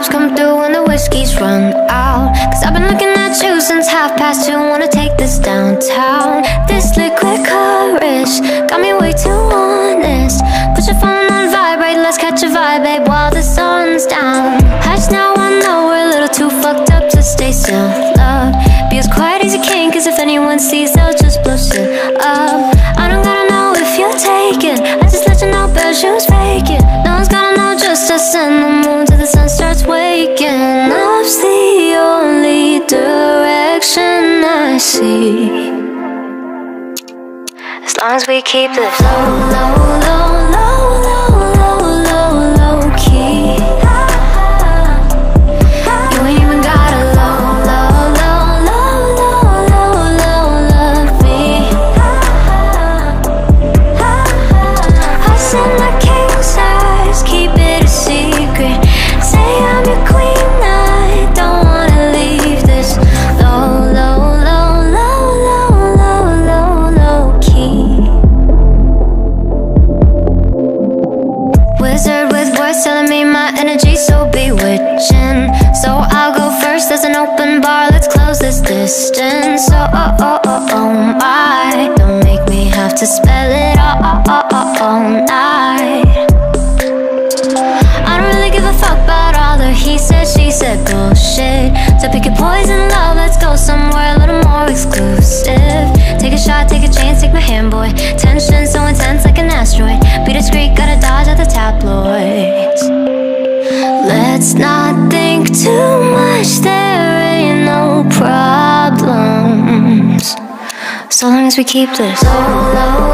cops come through when the whiskey's run out. Cause I've been looking at you since half past two. Wanna take this downtown. This liquid courage got me way too honest. Put your phone on vibrate, let's catch a vibe, babe, while the sun's down. Hush now, I know we're a little too fucked up to stay still. Love, be as quiet as you can, cause if anyone sees, they'll just blow shit up. See. As long as we keep the flow low, low, low, my energy's so bewitching. So I'll go first. There's an open bar. Let's close this distance. Oh oh oh oh, oh my! Don't make me have to spell it all, all, all, all, all night. I don't really give a fuck about all the he said, she said bullshit. So pick your poison, love. Let's go somewhere a little more exclusive. Let's not think too much, there ain't no problems. So long as we keep this low, low,